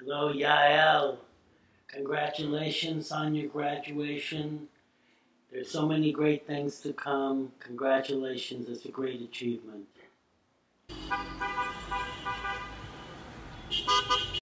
Hello, Yael. Congratulations on your graduation. There's so many great things to come. Congratulations, it's a great achievement.